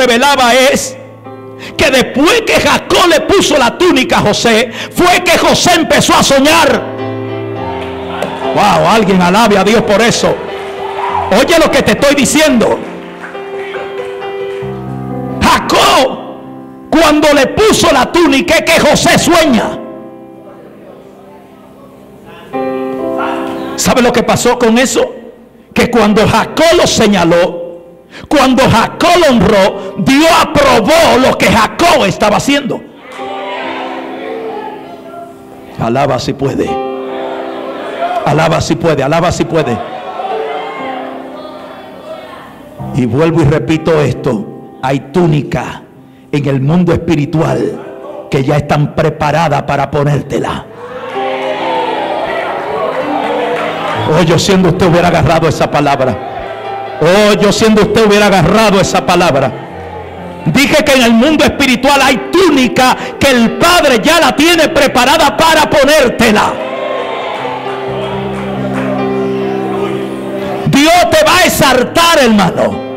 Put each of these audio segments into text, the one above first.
revelaba es que después que Jacob le puso la túnica a José, fue que José empezó a soñar. Wow, alguien alabe a Dios por eso. Oye lo que te estoy diciendo. Jacob, cuando le puso la túnica, es que José sueña. ¿Sabe lo que pasó con eso? Que cuando Jacob lo señaló, cuando Jacob lo honró, Dios aprobó lo que Jacob estaba haciendo. Alaba si puede. Alaba si puede, alaba si puede. Y vuelvo y repito esto. Hay túnica en el mundo espiritual que ya están preparadas para ponértela. Oh, yo siendo usted hubiera agarrado esa palabra. Oh, yo siendo usted hubiera agarrado esa palabra. Dije que en el mundo espiritual hay túnica que el Padre ya la tiene preparada para ponértela. Dios te va a exaltar, hermano.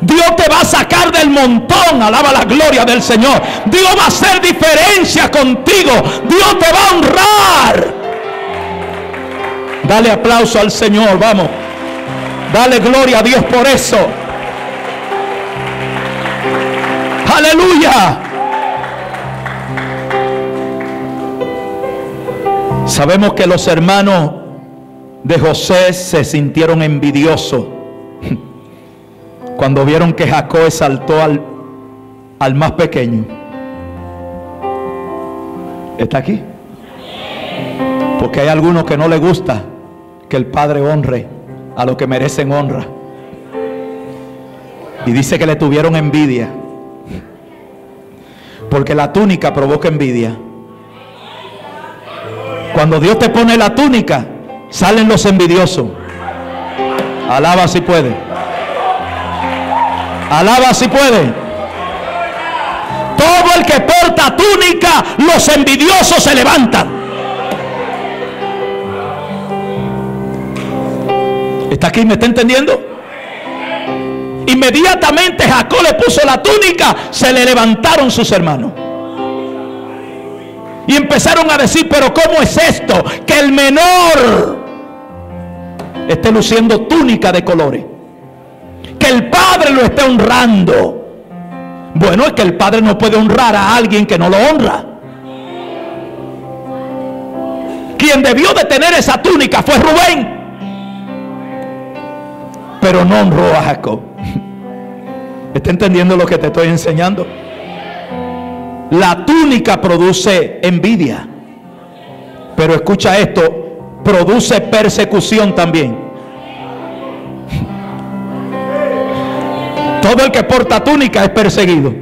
Dios te va a sacar del montón. Alaba la gloria del Señor. Dios va a hacer diferencia contigo. Dios te va a honrar. Dale aplauso al Señor. Vamos. Dale gloria a Dios por eso. Aleluya. Sabemos que los hermanos de José se sintieron envidiosos cuando vieron que Jacob exaltó al, al más pequeño. ¿Está aquí? Porque hay algunos que no le gusta que el padre honre a los que merecen honra. Y dice que le tuvieron envidia. Porque la túnica provoca envidia. Cuando Dios te pone la túnica, salen los envidiosos. Alaba si puede. Alaba si puede. Todo el que porta túnica, los envidiosos se levantan. ¿Está aquí? ¿Me está entendiendo? Inmediatamente Jacob le puso la túnica, se le levantaron sus hermanos. Y empezaron a decir, pero ¿cómo es esto? Que el menor esté luciendo túnica de colores. Que el padre lo esté honrando. Bueno, es que el padre no puede honrar a alguien que no lo honra. Quien debió de tener esa túnica fue Rubén pero no honró a Jacob. ¿Está entendiendo lo que te estoy enseñando? La túnica produce envidia. Pero escucha esto, produce persecución también. Todo el que porta túnica es perseguido.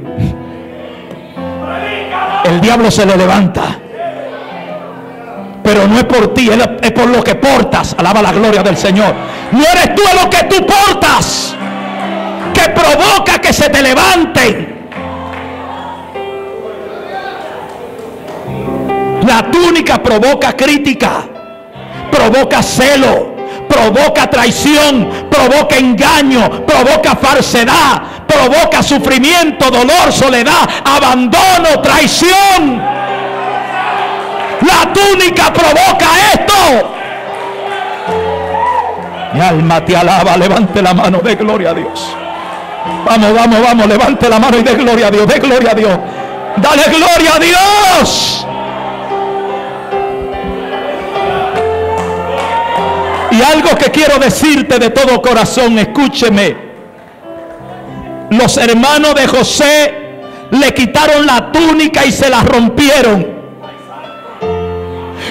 El diablo se le levanta. Pero no es por ti, es por lo que portas. Alaba la gloria del Señor. No eres tú lo que tú portas que provoca que se te levanten. La túnica provoca crítica, provoca celo, provoca traición, provoca engaño, provoca falsedad, provoca sufrimiento, dolor, soledad, abandono, traición. La túnica provoca esto. Mi alma te alaba, levante la mano, de gloria a Dios. Vamos, vamos, vamos, levante la mano y de gloria a Dios, de gloria a Dios. Dale gloria a Dios. Y algo que quiero decirte de todo corazón, escúcheme. Los hermanos de José le quitaron la túnica y se la rompieron.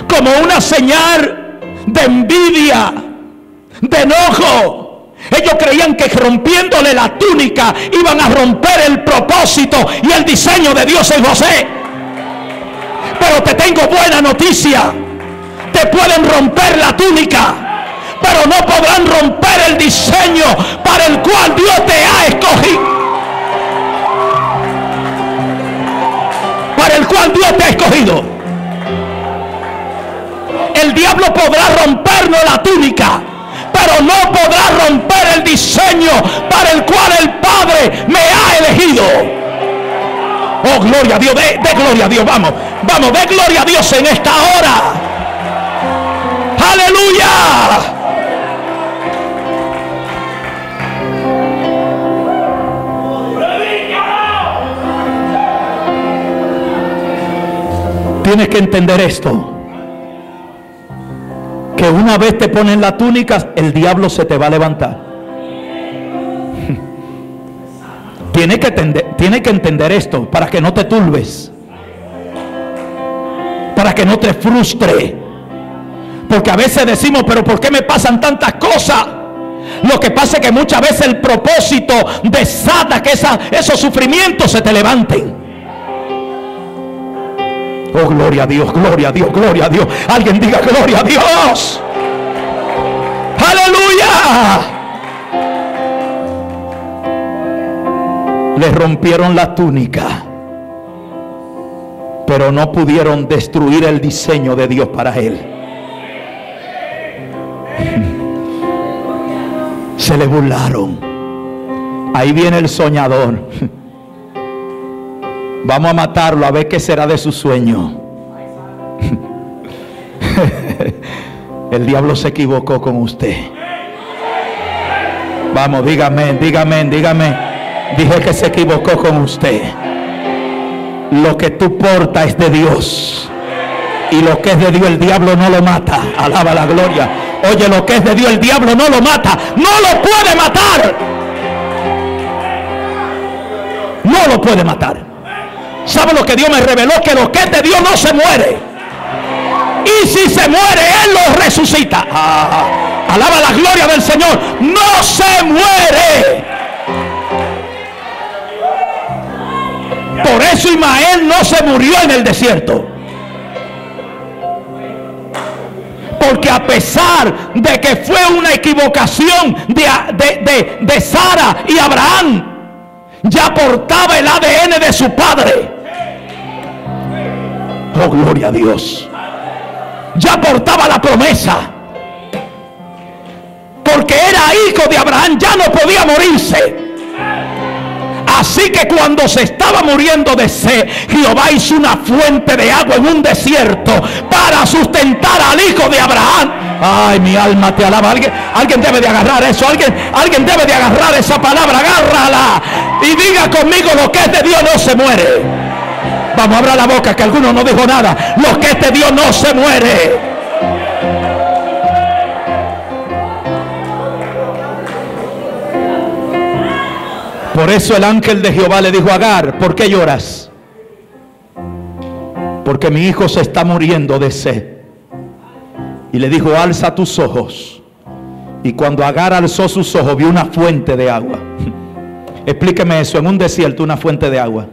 Como una señal de envidia de enojo. Ellos creían que rompiéndole la túnica iban a romper el propósito y el diseño de Dios en José. Pero te tengo buena noticia. Te pueden romper la túnica, pero no podrán romper el diseño para el cual Dios te ha escogido. Para el cual Dios te ha escogido. El diablo podrá rompernos la túnica pero no podrá romper el diseño para el cual el Padre me ha elegido. Oh, gloria a Dios, de, gloria a Dios, vamos, vamos, de gloria a Dios en esta hora. Aleluya. Tienes que entender esto. Una vez te ponen la túnica, el diablo se te va a levantar. Tienes que, entender, tiene que entender esto para que no te turbes. Para que no te frustre. Porque a veces decimos, pero ¿por qué me pasan tantas cosas? Lo que pasa es que muchas veces el propósito desata que esa, esos sufrimientos se te levanten. Oh, gloria a Dios, gloria a Dios, gloria a Dios. Alguien diga gloria a Dios. Aleluya. Le rompieron la túnica, pero no pudieron destruir el diseño de Dios para él. Se le burlaron. Ahí viene el soñador. Vamos a matarlo a ver qué será de su sueño. El diablo se equivocó con usted. Vamos, dígame, dígame, dígame. Dije que se equivocó con usted. Lo que tú portas es de Dios. Y lo que es de Dios el diablo no lo mata. Alaba la gloria. Oye, lo que es de Dios el diablo no lo mata. No lo puede matar. No lo puede matar. ¿Sabe lo que Dios me reveló? Que lo que es de Dios no se muere. Y si se muere, Él lo resucita. Alaba la gloria del Señor. No se muere. Por eso Ismael no se murió en el desierto. Porque a pesar de que fue una equivocación de, de, de Sara y Abraham, ya portaba el ADN de su padre. Oh, gloria a Dios. Ya portaba la promesa. Porque era hijo de Abraham, ya no podía morirse. Así que cuando se estaba muriendo de sed, Jehová hizo una fuente de agua en un desierto para sustentar al hijo de Abraham. Ay, mi alma te alaba. Alguien, alguien debe de agarrar eso. Alguien, alguien debe de agarrar esa palabra. Agárrala. Y diga conmigo lo que es de Dios no se muere. Vamos, abra la boca, que alguno no dijo nada. Lo que este Dios no se muere. Por eso el ángel de Jehová le dijo a Agar, ¿por qué lloras? Porque mi hijo se está muriendo de sed. Y le dijo, alza tus ojos. Y cuando Agar alzó sus ojos, vio una fuente de agua. Explíqueme eso, en un desierto una fuente de agua.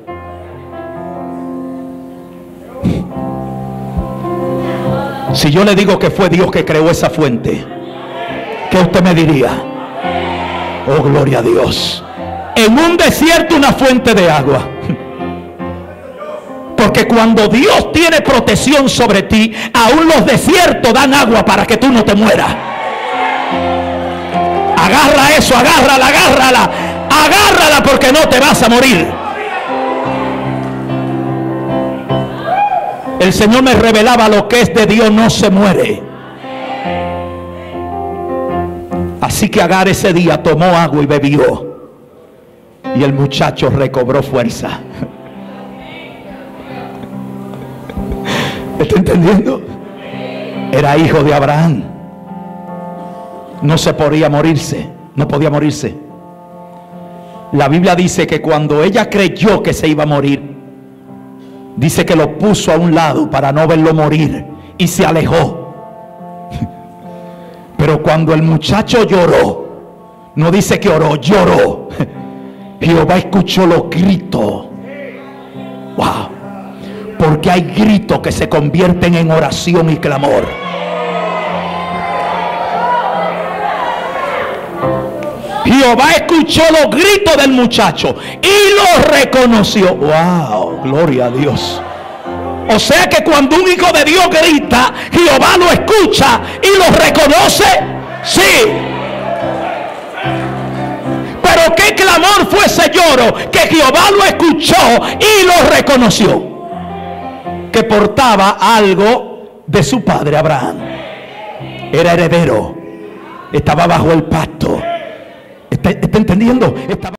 Si yo le digo que fue Dios que creó esa fuente, ¿qué usted me diría? Oh, gloria a Dios. En un desierto una fuente de agua. Porque cuando Dios tiene protección sobre ti, aún los desiertos dan agua para que tú no te mueras. Agarra eso, agárrala, agárrala. Agárrala porque no te vas a morir. El Señor me revelaba lo que es de Dios no se muere. Así que Agar ese día tomó agua y bebió. Y el muchacho recobró fuerza. ¿Está entendiendo? Era hijo de Abraham. No se podía morirse. No podía morirse. La Biblia dice que cuando ella creyó que se iba a morir, Dice que lo puso a un lado para no verlo morir y se alejó. Pero cuando el muchacho lloró, no dice que oró, lloró. Jehová escuchó los gritos. Wow. Porque hay gritos que se convierten en oración y clamor. Jehová escuchó los gritos del muchacho y lo reconoció. Wow, gloria a Dios. O sea que cuando un hijo de Dios grita, Jehová lo escucha y lo reconoce. Sí, Pero qué clamor fue ese lloro que Jehová lo escuchó y lo reconoció. Que portaba algo de su padre Abraham. Era heredero. Estaba bajo el pacto. ¿Está, entendiendo? Estaba